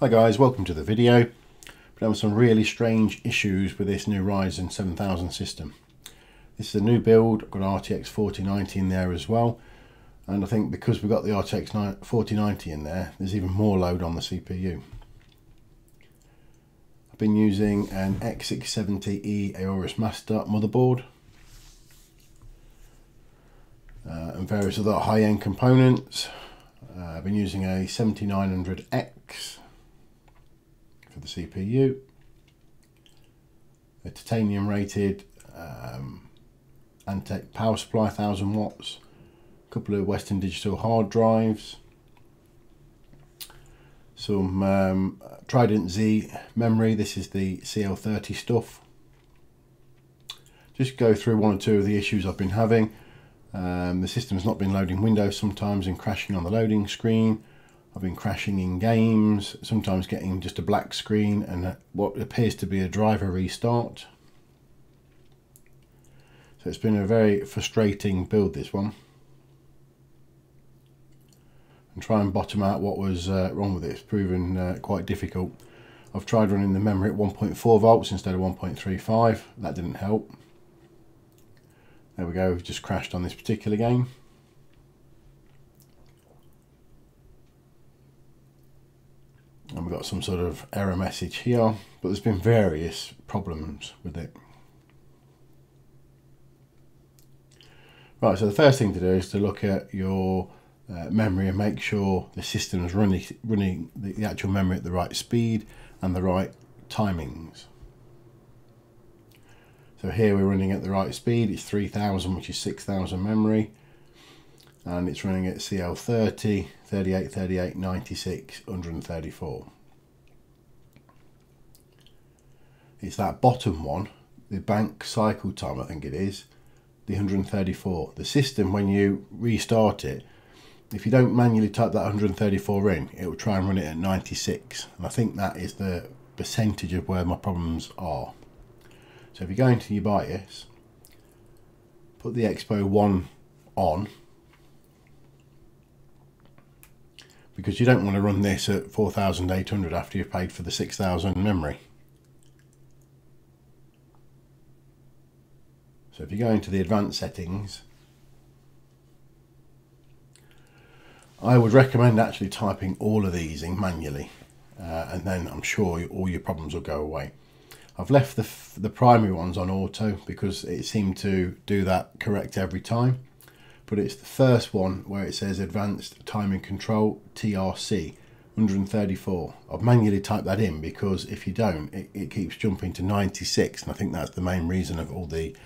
Hi guys, welcome to the video. Been having some really strange issues with this new Ryzen 7000 system. This is a new build, I've got RTX 4090 in there as well. And I think because we've got the RTX 4090 in there, there's even more load on the CPU. I've been using an X670E Aorus Master motherboard. Uh, and various other high-end components. Uh, I've been using a 7900X for the CPU. A titanium rated um, Antec power supply, 1000 watts. A couple of Western Digital hard drives. Some um, Trident Z memory. This is the CL30 stuff. Just go through one or two of the issues I've been having. Um, the system's not been loading Windows sometimes and crashing on the loading screen. I've been crashing in games, sometimes getting just a black screen and what appears to be a driver restart. So it's been a very frustrating build this one. And try and bottom out what was uh, wrong with it. It's proven uh, quite difficult. I've tried running the memory at 1.4 volts instead of 1.35. That didn't help. There we go, we've just crashed on this particular game. And we've got some sort of error message here but there's been various problems with it. Right so the first thing to do is to look at your uh, memory and make sure the system is running running the, the actual memory at the right speed and the right timings. So here we're running at the right speed it's 3000 which is 6000 memory and it's running at CL30, 38, 38, 96, 134. It's that bottom one, the bank cycle time I think it is, the 134. The system when you restart it, if you don't manually type that 134 in, it will try and run it at 96. And I think that is the percentage of where my problems are. So if you go into your BIOS, put the Expo 1 on because you don't want to run this at 4800 after you've paid for the 6000 memory. So if you go into the advanced settings, I would recommend actually typing all of these in manually uh, and then I'm sure all your problems will go away. I've left the, the primary ones on auto because it seemed to do that correct every time but it's the first one where it says Advanced Timing Control TRC 134. I've manually typed that in because if you don't, it, it keeps jumping to 96, and I think that's the main reason of all the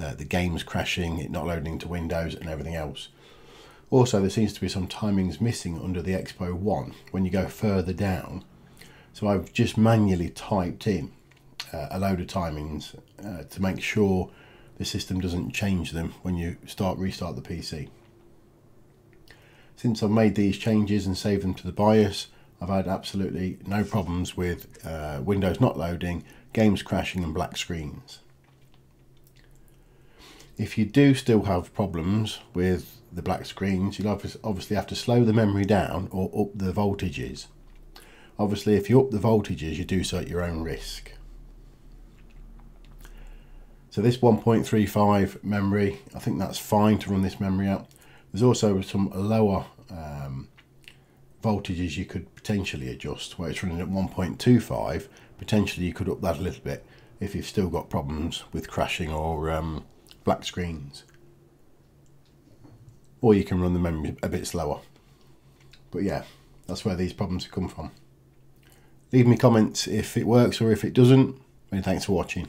uh, the games crashing, it not loading to Windows, and everything else. Also, there seems to be some timings missing under the Expo 1 when you go further down. So I've just manually typed in uh, a load of timings uh, to make sure the system doesn't change them when you start restart the PC. Since I've made these changes and saved them to the BIOS, I've had absolutely no problems with uh, Windows not loading, games crashing and black screens. If you do still have problems with the black screens, you'll obviously have to slow the memory down or up the voltages. Obviously, if you up the voltages, you do so at your own risk. So this 1.35 memory, I think that's fine to run this memory out. There's also some lower um, voltages you could potentially adjust where it's running at 1.25 potentially you could up that a little bit if you've still got problems with crashing or um, black screens. Or you can run the memory a bit slower. But yeah that's where these problems come from. Leave me comments if it works or if it doesn't many thanks for watching